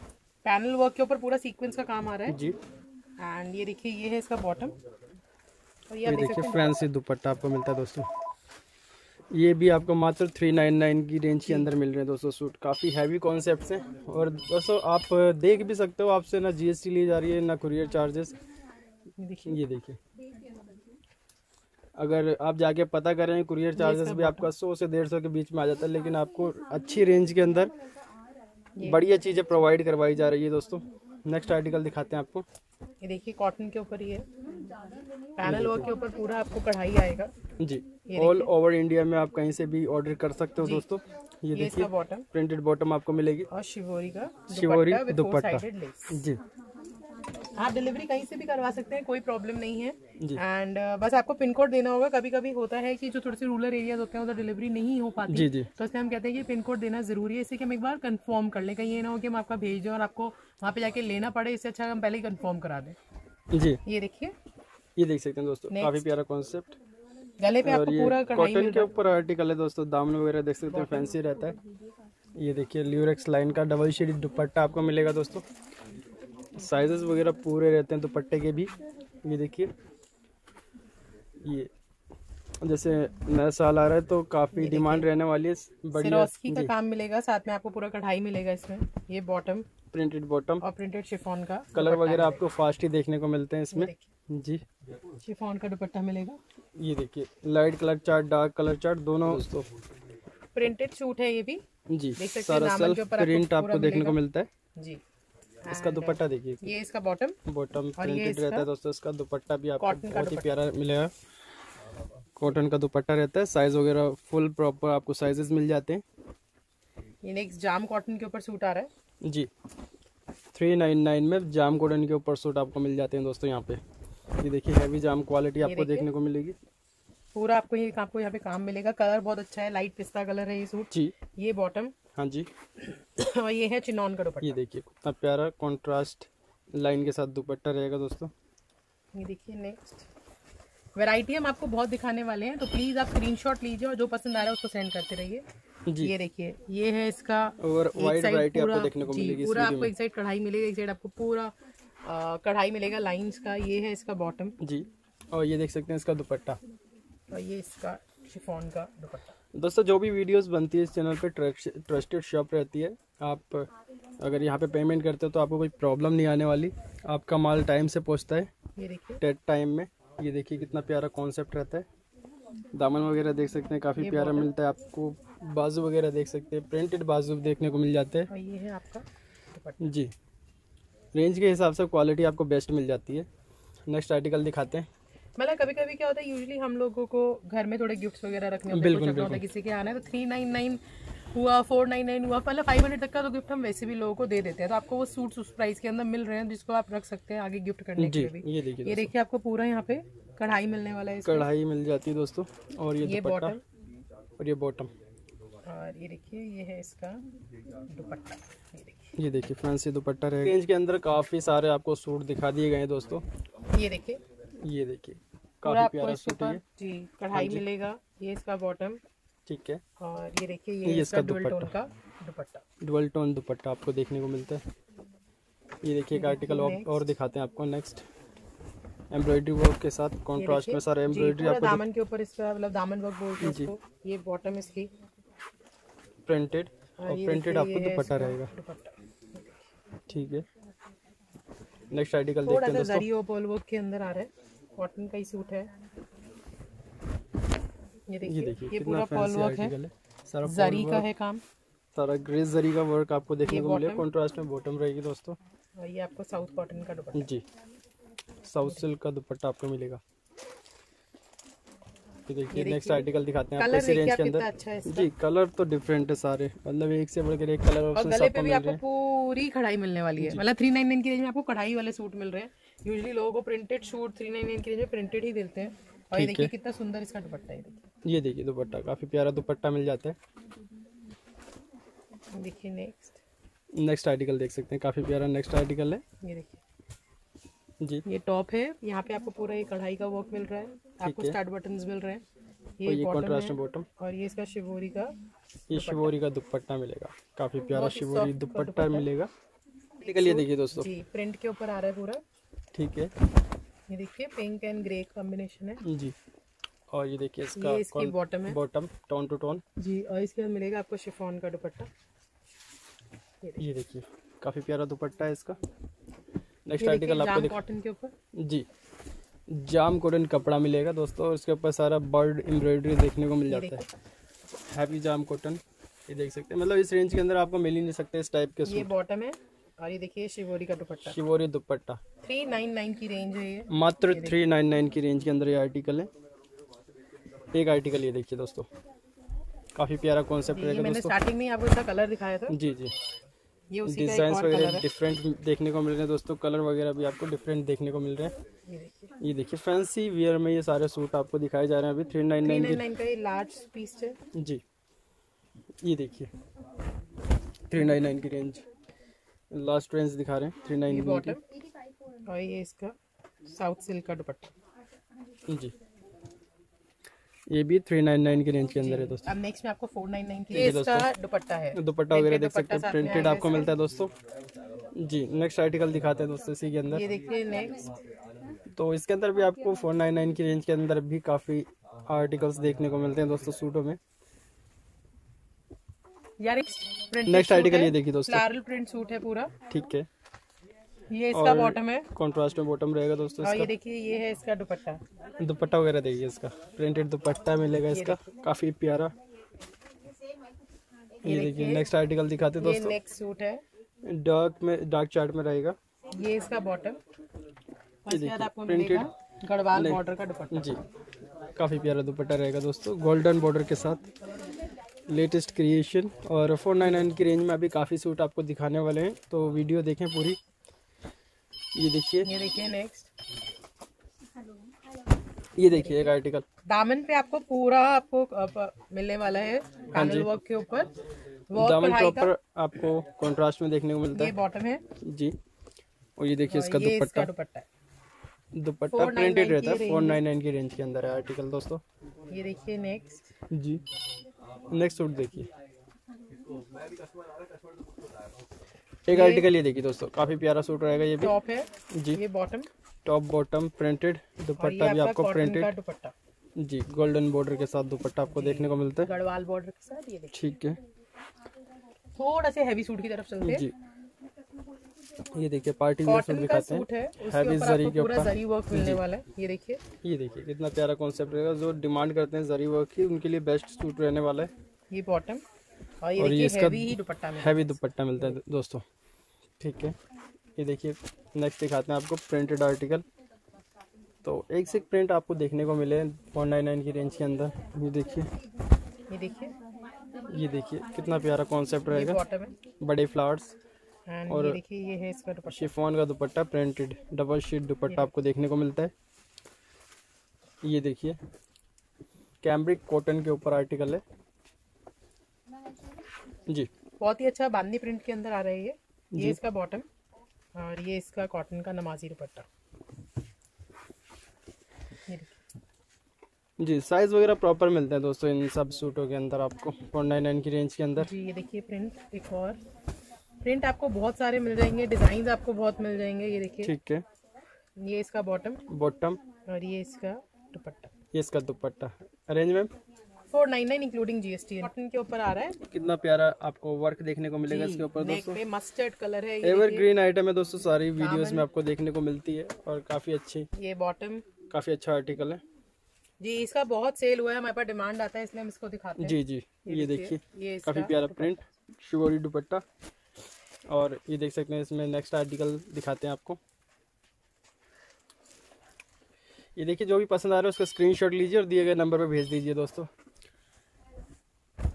पैनल वर्क के ऊपर पूरा सीक्वेंस का काम आ रहा है। जी। एंड ये देखिए ये है इसका बॉटम और ये, ये देखिए फैंसी दुपट्टा आपको मिलता है दोस्तों। ये भी आपको मात्र थ्री नाइन नाइन की रेंज के अंदर मिल रहे हैं दोस्तों सूट काफ़ी हैवी कॉन्सेप्ट हैं। और दोस्तों आप देख भी सकते हो आपसे ना जीएसटी ली जा रही है ना कुरियर चार्जेस देखिए। ये देखिए। अगर आप जाके पता करें कुरियर चार्जेस भी आपका सौ से डेढ़ सौ के बीच में आ जाता है लेकिन आपको अच्छी रेंज के अंदर बढ़िया चीज़ें प्रोवाइड करवाई जा रही है दोस्तों। नेक्स्ट आर्टिकल दिखाते हैं आपको। ये देखिए कॉटन के ऊपर ये पैनल वर्क के ऊपर पूरा आपको कढ़ाई आएगा। जी ऑल ओवर इंडिया में आप कहीं से भी ऑर्डर कर सकते हो दोस्तों। ये देखिए बॉटम प्रिंटेड बॉटम आपको मिलेगी। और शिवोरी का शिवोरी दुपट्टा जी। आप डिलीवरी कहीं से भी करवा सकते हैं कोई प्रॉब्लम नहीं है। एंड uh, बस आपको पिन कोड देना होगा। कभी कभी होता है कि जो थोड़े से रूरल एरियाज़ होते हैं उधर डिलीवरी नहीं हो पाती। जी जी। तो इसलिए हम कहते हैं कि पिन कोड देना ज़रूरी है। इसी कि हम एक बार कंफर्म कर लें कहीं ये ना हो कि हम आपका भेज दें और आपको वहाँ पे जाके लेना पड़े। इससे अच्छा हम पहले ही कंफर्म करा दें। जी। ये देखिए। ये देख सकते हैं दोस्तों। काफ़ी प्यारा कॉन्सेप्ट गले पे आपको पूरा कॉटन के ऊपर आर्टिकल है दोस्तों। दामन वगैरह देख सकते हैं फैंसी रहता है। ये देखिए ल्यूरेक्स लाइन का डबल शेड दुपट्टा आपको मिलेगा दोस्तों। साइजेस वगैरह पूरे रहते हैं दुपट्टे के भी। ये देखिए। ये जैसे नया साल आ रहा है तो काफ़ी डिमांड रहने वाली है। बढ़िया। का काम मिलेगा साथ में आपको पूरा कढ़ाई मिलेगा इसमें। ये बॉटम प्रिंटेड बॉटम और प्रिंटेड शिफॉन का कलर वगैरह आपको फास्ट ही देखने को मिलते हैं इसमें। जी। शिफॉन का दुपट्टा मिलेगा। ये देखिए light colour chart dark colour chart दोनों दोस्तों। प्रिंटेड सूट है ये भी। जी सारा सेल्फ प्रिंट आपको देखने को मिलता है। जी। इसका दुपट्टा देखिए ये इसका बॉटम बॉटम प्रिंटेड रहता है दोस्तों इसका दुपट्टा भी आपको बहुत ही प्यारा मिलेगा। कॉटन का दुपट्टा रहता है साइज़ वगैरह फुल प्रॉपर आपको साइजेस मिल जाते हैं। ये नेक्स्ट जाम कॉटन के ऊपर सूट आ रहा है। जी। थ्री नाइन नाइन में जाम कॉटन के ऊपर सूट आपको मिल जाते हैं दोस्तों यहाँ पे। ये देखिए हैवी जाम क्वालिटी आपको देखने को मिलेगी। पूरा आपको ये आपको यहाँ पे काम मिलेगा। कलर बहुत अच्छा है लाइट पिस्ता कलर है ये सूट जी। ये बॉटम हाँ जी। और ये है चिनॉन का दुपट्टा। ये देखिए कितना प्यारा कॉन्ट्रास्ट लाइन के साथ दुपट्टा रहेगा दोस्तों। ये देखिए नेक्स्ट वैरायटी हम आपको बहुत दिखाने वाले हैं तो प्लीज़ आप स्क्रीनशॉट लीजिए और जो पसंद आ रहा है उसको सेंड करते रहिए। जी। ये देखिए ये है इसका और वाइड वैरायटी आपको देखने को मिलेगी पूरा आपको एक साइड कढ़ाई मिलेगी एक साइड आपको पूरा कढ़ाई मिलेगा लाइंस का। ये है इसका बॉटम जी और ये देख सकते हैं इसका दुपट्टा। और ये इसका शिफॉन का दुपट्टा। दोस्तों जो भी वीडियोस बनती है इस चैनल पे ट्रस्टेड शॉप रहती है। आप अगर यहाँ पे पेमेंट करते हो तो आपको कोई प्रॉब्लम नहीं आने वाली। आपका माल टाइम से पहुँचता है। टेट टाइम में। ये देखिए कितना प्यारा कॉन्सेप्ट रहता है। दामन वगैरह देख सकते हैं काफ़ी प्यारा मिलता है आपको। बाजू वगैरह देख सकते हैं। प्रिंटेड बाजू देखने को मिल जाते हैं। ये है आपका जी। रेंज के हिसाब से क्वालिटी आपको बेस्ट मिल जाती है। नेक्स्ट आर्टिकल दिखाते हैं। मतलब कभी कभी क्या होता है यूजली हम लोगों को घर में थोड़े गिफ्ट्स वगैरह रखने होते बिल्कुल, बिल्कुल। होता है किसी के आना है तो थ्री नाइन नाइन हुआ फोर नाइन नाइन हुआ मतलब फाइव हंड्रेड तक का तो गिफ्ट हम वैसे भी लोगों को दे देते हैं। तो आपको वो सूट्स उस प्राइस के अंदर मिल रहे हैं जिसको आप रख सकते हैं आगे गिफ्ट करने के लिए भी। ये देखिए ये देखिए आपको पूरा यहाँ पे कढ़ाई मिलने वाला है कढ़ाई मिल जाती है दोस्तों और ये, बॉटम और ये बॉटम और ये देखिए ये है इसका दुपट्टा। ये देखिए। फैंसी दुपट्टा रहेगा। रेंज के अंदर काफ़ी सारे आपको सूट दिखा दिए गए हैं दोस्तों। ये देखिए। ये देखिए। काफ़ी प्यारा सूट है जी कढ़ाई हाँ मिलेगा ये इसका बॉटम ठीक है। और ये देखिए ये, ये इसका डुअल टोन का दुपट्टा। डुअल टोन दुपट्टा आपको देखने को मिलता है। ये देखिए एक आर्टिकल और दिखाते हैं आपको नेक्स्ट एम्ब्रॉयडरी वर्क के साथ कॉन्ट्रास्ट में सारे एम्ब्रॉयडरी आपको दामन के ऊपर इसका मतलब दामन वर्क बोलते हैं इसको ये बॉटम इसकी। प्रिंटेड और प्रिंटेड आपको दुपट्टा रहेगा। ठीक है। नेक्स्ट आर्टिकल देखते हैं दोस्तों। जरी पॉल वर्क के अंदर आ रहा है। कॉटन का ही सूट है। ये देखिए ये, ये पूरा पॉल वर्क है। सारा जरी का है काम। सारा ग्रे जरी का वर्क आपको देखने को मिलेगा। कॉन्ट्रास्ट में बॉटम रहेगी दोस्तों। और ये आपको साउथ कॉटन का दुपट्टा। जी। साउथ सिल्क का दुपट्टा आपको मिलेगा। देखिए नेक्स्ट आर्टिकल दिखाते हैं आपको इसी रेंज के अंदर। अच्छा जी कलर तो डिफरेंट है सारे। मतलब एक से बढ़कर एक कलर और गले पे भी आपको पूरी कढ़ाई मिलने वाली है। मतलब थ्री नाइन नाइन की रेंज में आपको कढ़ाई वाले सूट मिल रहे हैं। यूजली लोगों को printed suit three nine nine की रेंज में प्रिंटेड ही देते हैं। और ये देखिए कितना सुंदर इसका दुपट्टा है ये देखिए। दुपट्टा काफ़ी प्यारा दुपट्टा मिल जाता है। देखिए नेक्स्ट नेक्स्ट आर्टिकल देख सकते हैं काफ़ी प्यारा नेक्स्ट आर्टिकल है। ये देखिए। जी। ये टॉप है यहाँ पे आपको पूरा ये कढ़ाई का वर्क मिल रहा है आपको स्टार्ट बटन मिल रहे हैं। ये, ये कॉन्ट्रास्ट बॉटम और ये इसका शिवोरी का ये शिवोरी का दुपट्टा मिलेगा। काफ़ी प्यारा शिवोरी दुपट्टा मिलेगा। ये देखिए दोस्तों। जी प्रिंट के ऊपर आ रहा है पूरा। ठीक है। ये देखिए पिंक एंड ग्रे कॉम्बिनेशन है। जी। और ये देखिए इसका ये इसकी बॉटम है। बॉटम टोन टू टोन जी और इसके अंदर मिलेगा आपको शिफॉन का दुपट्टा। ये देखिए। काफ़ी प्यारा दुपट्टा है इसका। नेक्स्ट आर्टिकल आपको कॉटन के ऊपर। जी। जाम कॉटन कपड़ा मिलेगा दोस्तों और इसके ऊपर सारा बर्ड एम्ब्रॉयडरी देखने को मिल जाता है। हैवी जाम कॉटन ये देख सकते हैं। मतलब इस रेंज के अंदर आपको मिल ही नहीं सकते इस टाइप के ये बॉटम है। और ये देखिए शिवोरी का dupatta. Shibori dupatta. Three nine nine की रेंज है ये। मात्र थ्री नाइन नाइन की रेंज के अंदर ये आर्टिकल है। एक आर्टिकल ये देखिए दोस्तों। काफ़ी प्यारा कॉन्सेप्ट रहेगा मैंने स्टार्टिंग में आपको इसका कलर दिखाया था। जी जी। ये उसी डिज़ाइन वगैरह डिफरेंट देखने को मिल रहे हैं दोस्तों। कलर वगैरह भी आपको डिफरेंट देखने को मिल रहे हैं। ये देखिए। फैंसी वियर में ये सारे सूट आपको दिखाए जा रहे हैं अभी। थ्री नाइन नाइन का लार्ज पीस है। जी। ये देखिए। थ्री नाइन नाइन की रेंज लास्ट रेंज दिखा रहे हैं थ्री नाइन और ये इसका साउथ सिल्क का दुपट्टा। जी। ये भी थ्री नाइन नाइन की रेंज के अंदर है दोस्तों। अब नेक्स्ट में आपको फोर नाइन नाइन की इसका दुपट्टा है। दुपट्टा वगैरह देख सकते हैं प्रिंटेड आपको मिलता है दोस्तों। जी नेक्स्ट आर्टिकल दिखाते हैं दोस्तों इसी के अंदर। ये देखिए नेक्स्ट तो इसके अंदर भी आपको फोर नाइन नाइन की रेंज के अंदर भी काफ़ी आर्टिकल्स देखने को मिलते हैं दोस्तों सूटों में। यार नेक्स्ट आर्टिकल ये देखिए दोस्तों। प्रिंट सूट है पूरा। ठीक है। ये इसका बॉटम है। कॉन्ट्रास्ट में बॉटम रहेगा दोस्तों इसका ये देखिए ये है इसका दुपट्टा। दुपट्टा वगैरह देखिए इसका। प्रिंटेड दुपट्टा मिलेगा इसका। काफ़ी प्यारा। ये देखिए नेक्स्ट आर्टिकल दिखाते दोस्तों। नेक्स्ट सूट है। डार्क में डार्क चार्ट में रहेगा। ये इसका बॉटम प्रिंटेड गढ़वाल बॉर्डर का दुपट्टा। जी काफ़ी प्यारा दुपट्टा रहेगा दोस्तों। गोल्डन बॉर्डर के साथ। लेटेस्ट क्रिएशन और फोर नाइन नाइन की रेंज में अभी काफ़ी सूट आपको दिखाने वाले हैं। तो वीडियो देखें पूरी। ये देखिए। ये देखिए नेक्स्ट ये देखिए एक आर्टिकल दामन पे आपको पूरा आपको मिलने वाला है पैनल हाँ वर्क के ऊपर। दामन के ऊपर आपको कंट्रास्ट में देखने को मिलता है। ये बॉटम है। जी। और ये देखिए इसका दुपट्टा। दुपट्टा दुपट्टा प्रिंटेड रहता है। फोर नाइन नाइन की रेंज के अंदर है आर्टिकल दोस्तों। ये देखिए नेक्स्ट जी। नेक्स्ट सूट देखिए। एक आर्टिकल ये देखिए दोस्तों काफ़ी प्यारा सूट रहेगा ये भी। टॉप है जी। ये bottom top bottom printed dupatta भी आपको प्रिंटेड दुपट्टा। जी गोल्डन बॉर्डर के साथ दुपट्टा आपको देखने को मिलता है। गढ़वाल बॉर्डर के साथ ये ठीक है। थोड़ा से हैवी सूट की तरफ़ चलते हैं। जी। ये देखिए पार्टी वेयर सूट दिखाते हैं। हैवी जरी के ऊपर। जरी वर्क मिलने वाला है ये देखिए। ये देखिए कितना प्यारा कॉन्सेप्ट रहेगा जो डिमांड करते हैं जरी वर्क की उनके लिए बेस्ट सूट रहने वाला है। ये बॉटम और ये, और ये इसका हैवी दुपट्टा हैवी दुपट्टा मिलता है दोस्तों। ठीक है। ये देखिए नेक्स्ट दिखाते हैं आपको प्रिंटेड आर्टिकल तो एक से एक प्रिंट आपको देखने को मिले वन नाइन नाइन की रेंज के अंदर। ये देखिए। ये देखिए। ये देखिए कितना प्यारा कॉन्सेप्ट रहेगा। बड़े फ्लावर्स और देखिए ये है इसका दुपट्टा। शिफॉन का dupatta printed double sheet dupatta आपको देखने को मिलता है। ये देखिए कैम्ब्रिक कॉटन के ऊपर आर्टिकल है। जी। बहुत ही अच्छा बांदी प्रिंट के अंदर आ रहा है ये। ये इसका बॉटम और ये इसका कॉटन का नमाजी दुपट्टा। जी साइज़ वगैरह प्रॉपर मिलते हैं दोस्तों इन सब सूटों के अंदर आपको फोर नाइन नाइन की रेंज के अंदर। जी ये देखिए प्रिंट एक और। प्रिंट आपको बहुत सारे मिल जाएँगे डिज़ाइन आपको बहुत मिल जाएँगे ये देखिए। ठीक है। ये इसका बॉटम। बॉटम। और ये इसका दुपट्टा। ये इसका dupatta arrange ma'am? Four nine nine including GST cotton के ऊपर आ रहा है। कितना प्यारा आपको वर्क देखने को मिलेगा इसके ऊपर दोस्तों। मस्टर्ड कलर है एवर ग्रीन आइटम है दोस्तों सारी वीडियोस में आपको देखने को मिलती है और काफ़ी अच्छी ये बॉटम काफ़ी अच्छा आर्टिकल है। जी इसका बहुत सेल हुआ है हमारे पास डिमांड आता है इसलिए हम इसको दिखाते हैं। जी जी ये देखिए ये काफ़ी प्यारा प्रिंट शिवोरी दुपट्टा। और ये देख सकते हैं इसमें नेक्स्ट आर्टिकल दिखाते हैं आपको। ये देखिए जो भी पसंद आ रहा है उसका स्क्रीनशॉट लीजिए और दिए गए नंबर पर भेज दीजिए दोस्तों।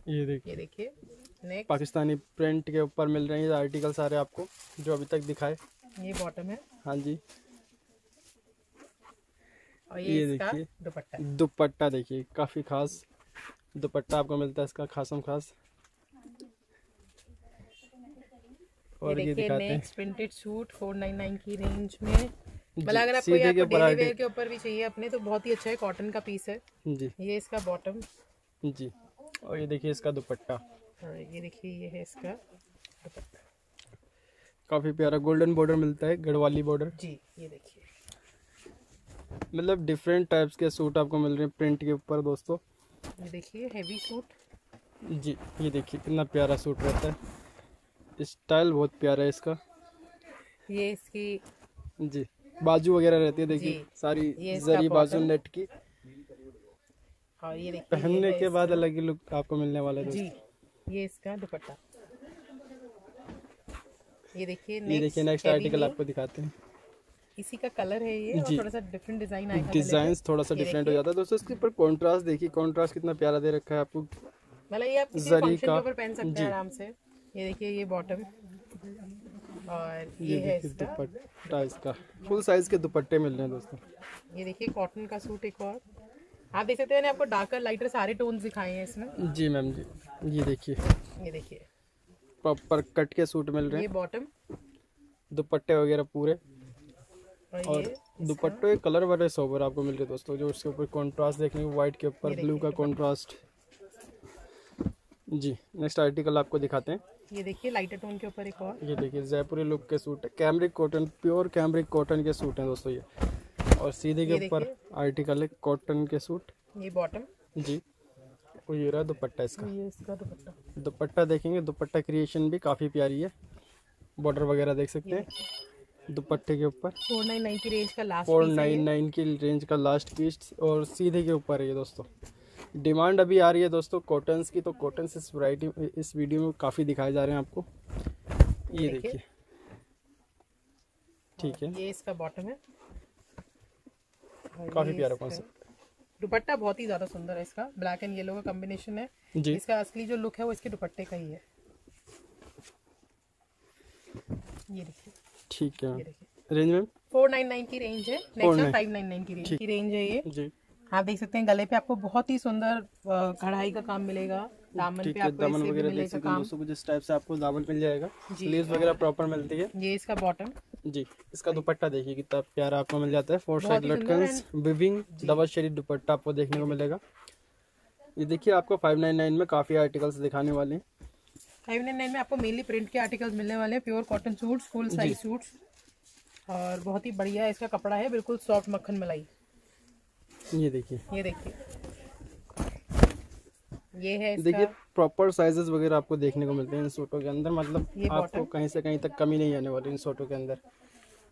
ये देखिए। देखिए पाकिस्तानी प्रिंट के ऊपर मिल रहे हैं आर्टिकल सारे आपको जो अभी तक दिखाए। ये बॉटम है। हाँ जी। और ये, ये देखिए दुपट्टा दुपट्टा देखिए काफ़ी खास दुपट्टा आपको मिलता है इसका खासम खास। और ये दिखाते हैं। प्रिंटेड सूट 499 की रेंज में। मतलब अगर आपको ये आपको डेली वेयर के ऊपर भी चाहिए अपने तो बहुत ही अच्छा है कॉटन का पीस है। जी। ये इसका बॉटम जी। और ये देखिए इसका दुपट्टा। ये देखिए ये है इसका दुपट्टा। काफ़ी प्यारा गोल्डन बॉर्डर मिलता है गढ़वाली बॉर्डर जी ये देखिए। मतलब डिफरेंट टाइप्स के सूट आपको मिल रहे हैं प्रिंट के ऊपर दोस्तों। ये देखिए हैवी सूट जी ये देखिए कितना प्यारा सूट रहता है। स्टाइल बहुत प्यारा है इसका। ये इसकी जी बाजू वगैरह रहती है देखिए सारी जरी बाजू नेट की। और ये पहनने के बाद अलग ही लुक आपको मिलने वाला है जी ये इसका दुपट्टा। ये देखिए ये देखिए नेक्स्ट आर्टिकल आपको दिखाते हैं। इसी का कलर है ये और थोड़ा सा डिफरेंट डिज़ाइन आएगा डिज़ाइन थोड़ा सा डिफरेंट हो जाता है। दोस्तों इसके ऊपर कंट्रास्ट देखिए कंट्रास्ट कितना प्यारा दे रखा है आपको। मतलब ये आप किसी फ़ंक्शन के ऊपर पहन सकते हैं आराम से। ये देखिए ये बॉटम और ये, ये है इसका। दुपट्टा इसका। फुल साइज़ के दुपट्टे मिल रहे हैं दोस्तों। ये देखिए कॉटन का सूट एक और। आप देख सकते हैं आपको डार्कर लाइटर सारे टोन्स दिखाए हैं इसमें। जी मैम जी ये देखिए। ये देखिए। प्रॉपर कट के सूट मिल रहे हैं। ये बॉटम दुपट्टे वगैरह पूरे। और, और दुपट्टे कलर बड़े सोबर आपको मिल रहे दोस्तों जो उसके ऊपर कॉन्ट्रास्ट देखने को व्हाइट के ऊपर ब्लू का कॉन्ट्रास्ट जी नेक्स्ट आर्टिकल आपको दिखाते हैं। ये देखिए लाइटर टोन के ऊपर एक और। ये देखिए जयपुरी लुक के सूट है। Cambric cotton pure cambric cotton के सूट हैं दोस्तों ये। और सीधे के ऊपर आर्टिकल है कॉटन के सूट ये बॉटम जी। और ये रहा दुपट्टा इसका। ये इसका दुपट्टा। दुपट्टा देखेंगे दुपट्टा क्रिएशन भी काफ़ी प्यारी है। बॉर्डर वगैरह देख सकते हैं। दुपट्टे के ऊपर। फोर नाइन नाइन की रेंज का लास्ट फोर नाइन नाइन की रेंज का लास्ट पीस और सीधे के ऊपर है ये दोस्तों। डिमांड अभी आ रही है दोस्तों कॉटन्स की तो कॉटन्स इस वैरायटी इस वीडियो में काफ़ी दिखाए जा रहे हैं आपको। ये देखिए। ठीक है। ये इसका बॉटम है। काफ़ी प्यारा कॉन्सेप्ट दुपट्टा बहुत ही ज़्यादा सुंदर है इसका। ब्लैक एंड येलो का कॉम्बिनेशन है। जी। इसका असली जो लुक है वो इसके दुपट्टे का ही है। ये देखिए। ठीक है। रेंज में फोर नाइन नाइन की रेंज है। नेक्स्ट फाइव नाइन नाइन की रेंज की रेंज है ये। जी। आप देख सकते हैं गले पे आपको बहुत ही सुंदर कढ़ाई का काम मिलेगा दामन पे आपको दामन वगैरह देख सकते हैं दोस्तों जिस टाइप से आपको दामन मिल जाएगा। स्लीव्स वगैरह प्रॉपर मिलती है। ये इसका बॉटम जी इसका दुपट्टा देखिए कितना प्यारा आपको मिल जाता है फोर साइड लटकन विविंग डबल शेरी दुपट्टा आपको देखने को मिलेगा। ये देखिए आपको फाइव नाइन नाइन में काफ़ी आर्टिकल्स दिखाने वाले हैं। फाइव नाइन नाइन में आपको मेनली प्रिंट के आर्टिकल्स मिलने वाले हैं pure cotton suit full size suit और बहुत ही बढ़िया इसका कपड़ा है बिल्कुल सॉफ्ट मक्खन मलाई। ये देखिए। ये देखिए। ये है देखिए प्रॉपर साइजेस वगैरह आपको देखने को मिलते हैं इन सूटों के अंदर। मतलब आपको कहीं से कहीं तक कमी नहीं आने वाली इन सूटों के अंदर।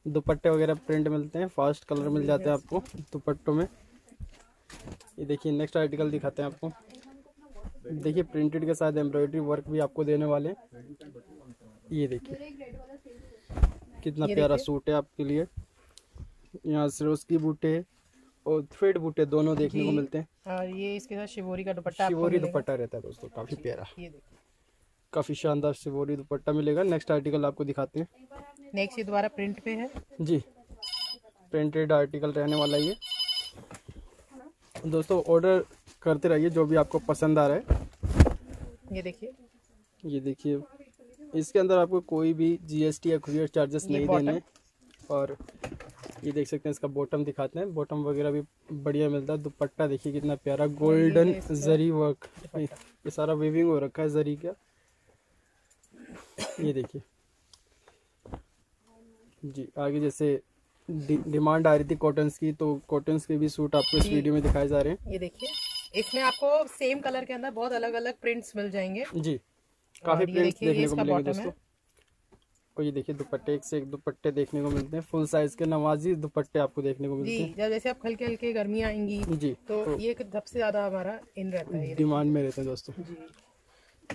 दुपट्टे वगैरह प्रिंट मिलते हैं फास्ट कलर मिल जाते हैं आपको दुपट्टों में। ये देखिए नेक्स्ट आर्टिकल दिखाते हैं आपको। देखिए प्रिंटेड के साथ एम्ब्रॉयडरी वर्क भी आपको देने वाले ये देखिए कितना प्यारा सूट है आपके लिए। यहाँ सिरोज की बूटे और थ्रेड बूटे दोनों देखने को मिलते हैं। और ये इसके साथ शिवोरी का दुपट्टा शिवोरी दुपट्टा रहता है दोस्तों काफ़ी प्यारा। काफ़ी शानदार शिवोरी दुपट्टा मिलेगा। नेक्स्ट आर्टिकल आपको दिखाते हैं। नेक्स्ट ये दोबारा प्रिंट पे है। जी। प्रिंटेड आर्टिकल रहने वाला ये। दोस्तों ऑर्डर करते रहिए जो भी आपको पसंद आ रहा है। ये देखिए। ये देखिए। इसके अंदर आपको कोई भी जीएसटी या कुरियर चार्जेस नहीं देने। और ये देख सकते हैं इसका बॉटम दिखाते हैं। बॉटम वगैरह भी बढ़िया मिलता है। दुपट्टा देखिए कितना प्यारा गोल्डन जरी वर्क ये सारा वेविंग हो रखा है जरी का। ये देखिए। जी आगे जैसे डिमांड दि, आ रही थी कॉटन्स की तो कॉटन्स के भी सूट आपको इस वीडियो में दिखाए जा रहे हैं। ये देखिए इसमें आपको सेम कलर के अंदर बहुत अलग अलग प्रिंट्स मिल जाएँगे। जी काफ़ी प्रिंट्स देखने को मिलेंगे दोस्तों। और ये देखिए दुपट्टे एक से एक दुपट्टे देखने को मिलते हैं। फुल साइज़ के नवाजी दुपट्टे आपको देखने को मिलते हैं। जब जैसे आप हल्के हल्के गर्मी आएँगी जी तो, तो ये सबसे ज़्यादा हमारा इन रहता है डिमांड में रहते हैं दोस्तों।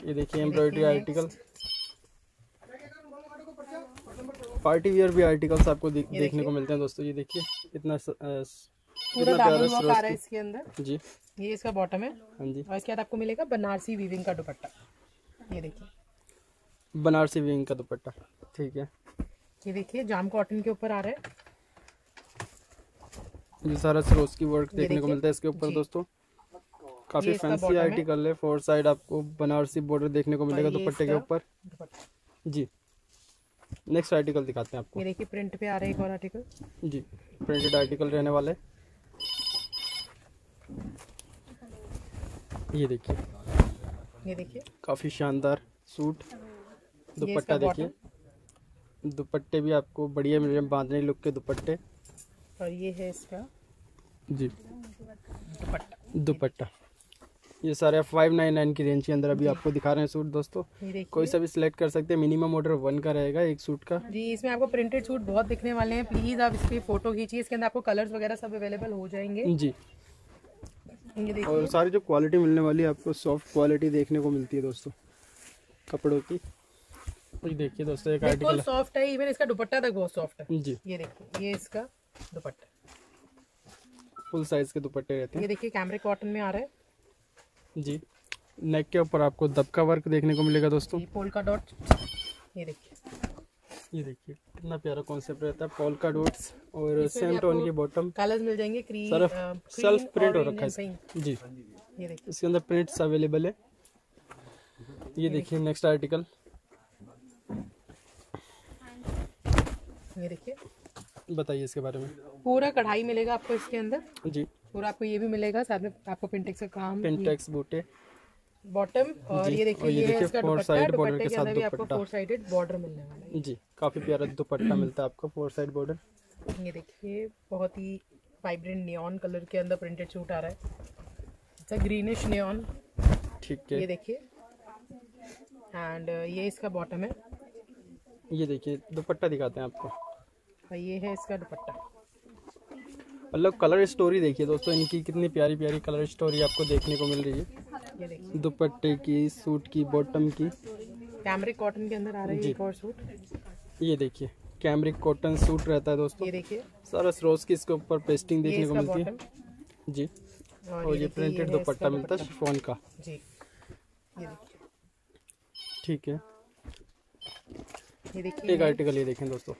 ये देखिए एम्ब्रॉयडरी आर्टिकल। पार्टी वियर भी आर्टिकल्स आपको देखने को मिलते हैं दोस्तों। ये देखिए इतना पूरा है इसके अंदर। जी। ये इसका बॉटम है। हाँ जी। और इसके बाद आपको मिलेगा बनारसी वीविंग का दुपट्टा। ये देखिए। बनारसी विंग का दुपट्टा। ठीक है। ये देखिए जाम कॉटन के ऊपर आ रहा है। ये सारा सरोज की वर्क देखने को मिलता है इसके ऊपर दोस्तों। काफ़ी फैंसी आर्टिकल है फोर साइड आपको बनारसी बॉर्डर देखने को मिलेगा दुपट्टे के ऊपर। जी। नेक्स्ट आर्टिकल दिखाते हैं आपको। ये देखिए प्रिंट पे आ रहा है एक और आर्टिकल जी प्रिंटेड आर्टिकल रहने वाले। ये देखिए। ये देखिए। काफ़ी शानदार सूट। दुपट्टा देखिए। दुपट्टे भी आपको बढ़िया मिल रहे हैं बांधने लुक के दुपट्टे। और ये है इसका जी। दुपट्टा। दुपट्टा। ये सारे फाइव नाइन नाइन की रेंज के अंदर अभी आपको दिखा रहे हैं सूट दोस्तों। कोई सा भी सिलेक्ट कर सकते हैं मिनिमम ऑर्डर वन का रहेगा एक सूट का। जी इसमें आपको प्रिंटेड सूट बहुत दिखने वाले हैं। प्लीज़ आप इसकी फ़ोटो खींचिए इसके अंदर आपको कलर्स वगैरह सब अवेलेबल हो जाएँगे। जी। और सारी जो क्वालिटी मिलने वाली है आपको सॉफ्ट क्वालिटी देखने को मिलती है दोस्तों कपड़ों की। ये देखिए दोस्तों एक आर्टिकल सॉफ्ट है। इवन इसका दुपट्टा तक बहुत सॉफ्ट है। जी। ये देखिए ये इसका दुपट्टा। फुल साइज़ के दुपट्टे रहते हैं। ये देखिए कैमरे कॉटन में आ रहा है। जी। नेक के ऊपर आपको दबका वर्क देखने को मिलेगा दोस्तों। पोल का डॉट ये देखिए। ये देखिए कितना प्यारा कॉन्सेप्ट रहता है पोल का डॉट्स और सेम टोन की बॉटम कलर्स मिल जाएँगे क्रीम सेल्फ प्रिंट हो रखा है जी। ये देखिए। इसके अंदर प्रिंट्स अवेलेबल है। ये देखिए नेक्स्ट आर्टिकल ये देखिए। बताइए इसके बारे में। पूरा कढ़ाई मिलेगा आपको इसके अंदर। जी। पूरा आपको ये भी मिलेगा साथ में आपको पिंटेक्स का काम पिंटेक्स बूटे। बॉटम और ये देखिए ये है इसका दुपट्टा दुपट्टे के अंदर भी आपको फोर साइडेड बॉर्डर मिलने वाला है। जी काफ़ी प्यारा दुपट्टा मिलता है आपको फोर साइड बॉर्डर ये देखिए बहुत ही वाइब्रेंट नियॉन कलर के अंदर प्रिंटेड सूट आ रहा है। इट्स अ ग्रीनिश नियॉन ठीक है। ये देखिए। एंड ये इसका बॉटम है। ये देखिए दुपट्टा दिखाते हैं आपको। ये है इसका दुपट्टा। मतलब कलर स्टोरी देखिए दोस्तों इनकी कितनी प्यारी प्यारी कलर स्टोरी आपको देखने को मिल रही है। दुपट्टे की सूट की बॉटम की। कैमरिक कॉटन के अंदर आ रही है एक और सूट ये देखिए कैमरिक कॉटन सूट रहता है दोस्तों। ये देखिए। सारा सरोज की इसके ऊपर पेस्टिंग देखने को मिलती है। जी। और ये प्रिंटेड दुपट्टा मिलता है शिफोन का। जी। ठीक है। ये देखिए। एक आर्टिकल ये देखें दोस्तों।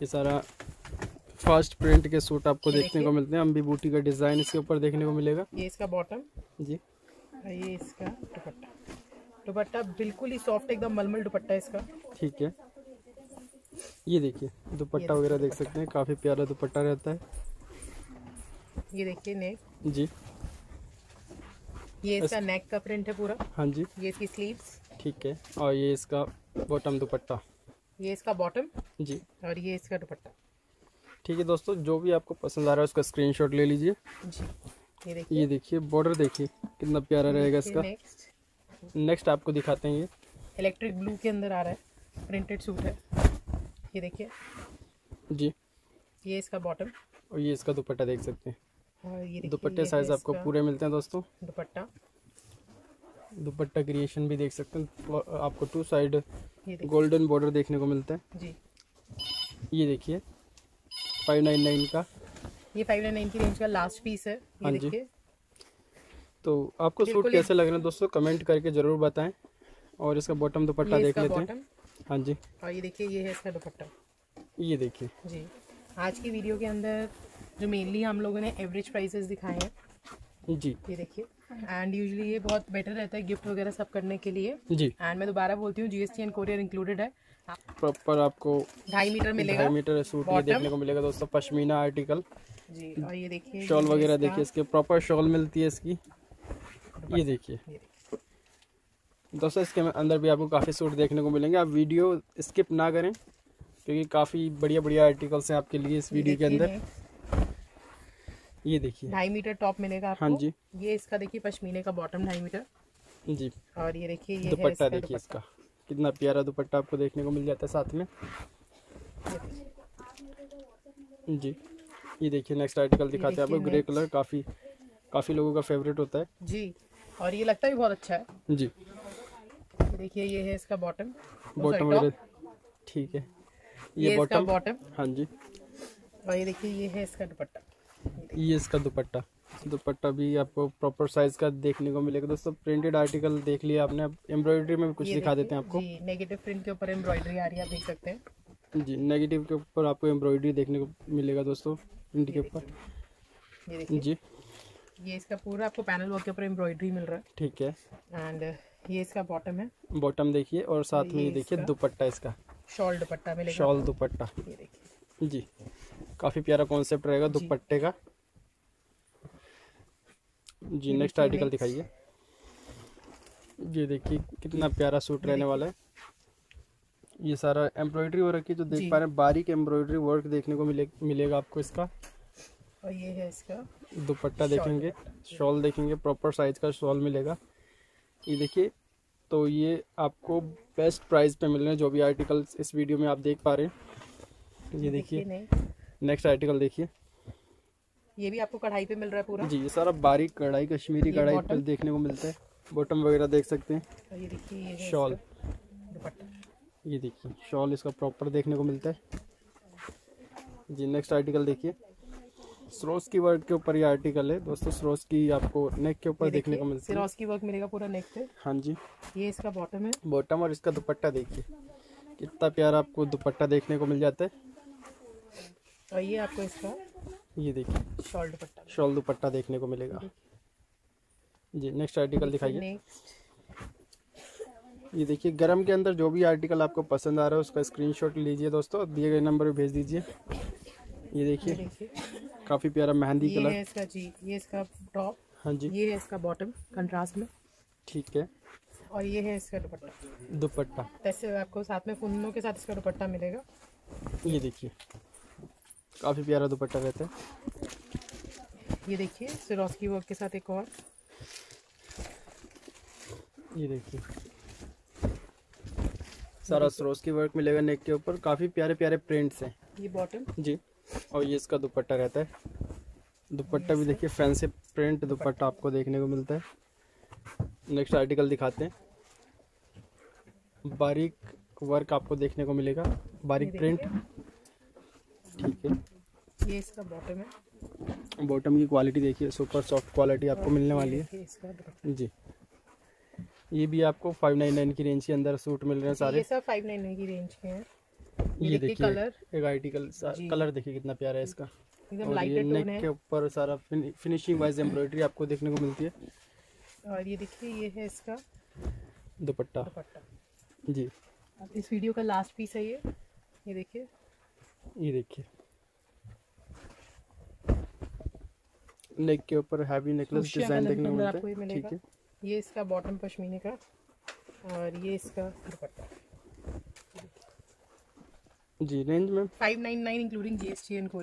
ये सारा फास्ट प्रिंट के सूट आपको देखने को मिलते हैं। अम्बी बूटी का डिज़ाइन इसके ऊपर देखने को मिलेगा। ये इसका बॉटम जी। और ये इसका दुपट्टा। दुपट्टा बिल्कुल ही सॉफ्ट एकदम मलमल दुपट्टा इसका। ठीक है। ये देखिए दुपट्टा वगैरह देख सकते हैं। काफ़ी प्यारा दुपट्टा रहता है। ये देखिए नेक जी। ये इसका नेक का प्रिंट है पूरा। हाँ जी। ये इसकी स्लीव्स ठीक है। और ये इसका बॉटम दुपट्टा। ये इसका बॉटम जी। और ये इसका दुपट्टा। ठीक है दोस्तों जो भी आपको पसंद आ रहा है उसका स्क्रीनशॉट ले लीजिए। जी। ये देखिए। बॉर्डर देखिए कितना प्यारा रहेगा इसका। नेक्स्ट नेक्स्ट आपको दिखाते हैं ये। इलेक्ट्रिक ब्लू के अंदर आ रहा है। प्रिंटेड सूट है। ये देखिए। जी। ये इसका बॉटम और ये इसका दुपट्टा देख सकते हैं। और ये दुपट्टे साइज़ आपको पूरे मिलते हैं दोस्तों। दुपट्टा। दुपट्टा क्रिएशन भी देख सकते हैं। आपको टू साइड गोल्डन बॉर्डर देखने को मिलता है। जी। ये देखिए फाइव नाइन नाइन का। ये फाइव नाइन की रेंज का लास्ट पीस है। हाँ जी। तो आपको सूट कैसे लग रहे हैं दोस्तों? कमेंट करके ज़रूर बताएँ और इसका बॉटम दुपट्टा देख लेते हैं। हाँ जी। और ये देखिए ये है इसका दुपट्टा। ये देखिए। जी। आज की वीडियो के अंदर जो मेनली हम लोगों ने एवरेज प्राइसेस दिखाए हैं जी। ये देखिए। एंड यूजुअली ये बहुत बेटर रहता है गिफ्ट वगैरह सब करने के लिए। जी। एंड मैं दोबारा बोलती हूँ जीएसटी एंड कोरियर इंक्लूडेड है। प्रॉपर आपको ढाई मीटर मिलेगा। ढाई मीटर सूट ये देखने को मिलेगा दोस्तों पश्मीना आर्टिकल जी और ये देखिए शॉल वगैरह देखिए इसके प्रॉपर शॉल मिलती है इसकी। ये देखिए। दोस्तों इसके अंदर भी आपको काफ़ी सूट देखने को मिलेंगे। आप वीडियो स्किप ना करें क्योंकि काफ़ी बढ़िया बढ़िया आर्टिकल्स हैं आपके लिए इस वीडियो के अंदर। ये देखिए। ढाई मीटर टॉप मिलेगा आपको। हाँ जी। ये इसका देखिए पश्मीने का बॉटम ढाई मीटर। जी। और ये देखिए ये दुपट्टा देखिए इसका। कितना प्यारा दुपट्टा आपको देखने को मिल जाता है साथ में। जी। ये देखिए नेक्स्ट आर्टिकल दिखाते हैं आपको। ग्रे कलर काफ़ी काफ़ी लोगों का फेवरेट होता है। जी। और ये लगता भी बहुत अच्छा है। जी। देखिए ये है इसका बॉटम। बॉटम वगैरह ठीक है। ये ये बॉटम बॉटम हाँ जी। और ये देखिए ये है इसका दुपट्टा। ये इसका दुपट्टा। दुपट्टा भी आपको प्रॉपर साइज़ का देखने को मिलेगा। दोस्तों प्रिंटेड आर्टिकल देख लिया आपने। अब एम्ब्रॉयडरी में भी कुछ दिखा देते हैं आपको। नेगेटिव प्रिंट के ऊपर एम्ब्रॉयडरी आ रही है आप देख सकते हैं। जी नेगेटिव के ऊपर आपको एम्ब्रॉयडरी देखने को मिलेगा दोस्तों प्रिंट के ऊपर। जी। ये इसका पूरा आपको पैनल वर्क के ऊपर एम्ब्रॉयडरी मिल रहा है। ठीक है। एंड ये इसका बॉटम है। बॉटम देखिए और साथ में ये देखिए दुपट्टा इसका। शॉल दुपट्टा मिलेगा। शॉल दुपट्टा। ये देखिए। जी। काफ़ी प्यारा कॉन्सेप्ट रहेगा दुपट्टे का। जी नेक्स्ट आर्टिकल दिखाइए। ये देखिए कितना प्यारा सूट रहने वाला है। ये सारा एम्ब्रॉयडरी रखी है जो देख पा रहे हैं बारीक एम्ब्रॉयडरी वर्क देखने को मिले मिलेगा आपको इसका। और ये है इसका दुपट्टा देखेंगे शॉल देखेंगे प्रॉपर साइज़ का शॉल मिलेगा। ये देखिए तो ये आपको बेस्ट प्राइस पे मिल रहे हैं जो भी आर्टिकल्स इस वीडियो में आप देख पा रहे हैं। ये देखिए नेक्स्ट आर्टिकल देखिए। ये भी आपको कढ़ाई पे मिल रहा है पूरा? जी ये सारा बारीक कढ़ाई कश्मीरी कढ़ाई। पे देखने को मिलता है। बॉटम वगैरह देख सकते हैं। ये देखिए शॉल। ये देखिए शॉल इसका प्रॉपर देखने को मिलता है। जी नेक्स्ट आर्टिकल देखिए। सरोस की वर्क के ऊपर ये आर्टिकल है। दोस्तों सरोस की आपको नेक के ऊपर देखने को मिलता है। सिरोस की वर्क मिलेगा पूरा नेक पे। हाँ जी। ये इसका बॉटम है। बॉटम और इसका दुपट्टा देखिए। कितना प्यारा आपको दुपट्टा देखने को मिल जाता है। और ये आपको इसका ये देखिए। शॉल दुपट्टा शॉल दुपट्टा देखने को मिलेगा। जी नेक्स्ट आर्टिकल दिखाइए। ये देखिए गरम के अंदर जो भी आर्टिकल आपको पसंद आ रहा है उसका स्क्रीनशॉट लीजिए दोस्तों दिए गए नंबर पे भेज दीजिए। ये देखिए काफ़ी प्यारा मेहंदी ये है कलर इसका जी ये इसका टॉप हाँ जी। ये है इसका बॉटम कंट्रास्ट में। ठीक है। और ये है इसका दुपट्टा। दुपट्टा। जैसे आपको साथ में फुन्नों के साथ इसका दुपट्टा मिलेगा। ये देखिए। काफ़ी प्यारा दुपट्टा रहता है। ये देखिए सिरोस की वर्क के साथ एक और। ये देखिए। सारा सरोस की वर्क मिलेगा नेक के ऊपर। काफ़ी प्यारे प्यारे प्रिंट्स हैं। ये बॉटम जी। और ये इसका दुपट्टा रहता है। दुपट्टा भी देखिए फैंसी प्रिंट दुपट्टा आपको देखने को मिलता है। नेक्स्ट आर्टिकल दिखाते हैं। बारीक वर्क आपको देखने को मिलेगा। बारीक प्रिंट ये इसका बॉटम है। बॉटम की क्वालिटी देखिए सुपर सॉफ्ट क्वालिटी आपको मिलने वाली है। जी। ये भी आपको फाइव नाइन नाइन की रेंज के अंदर सूट मिल रहे हैं सारे। ये सब फाइव नाइन नाइन की रेंज के हैं। ये, देखिए कलर एक आर्टिकल कलर देखिए कितना प्यारा है इसका। और ये नेक के ऊपर सारा फिनिशिंग वाइज एम्ब्रॉयडरी आपको देखने को मिलती है। और ये देखिए ये है इसका दुपट्टा। दुपट्टा। जी। इस वीडियो का लास्ट पीस है ये। ये देखिए। ये देखिए। नेक के ऊपर हैवी नेकलेस डिज़ाइन देखने को मिलता है। ठीक है। ये इसका बॉटम पश्मीने का और ये इसका दुपट्टा। जी रेंज में। Five nine nine including GST and courier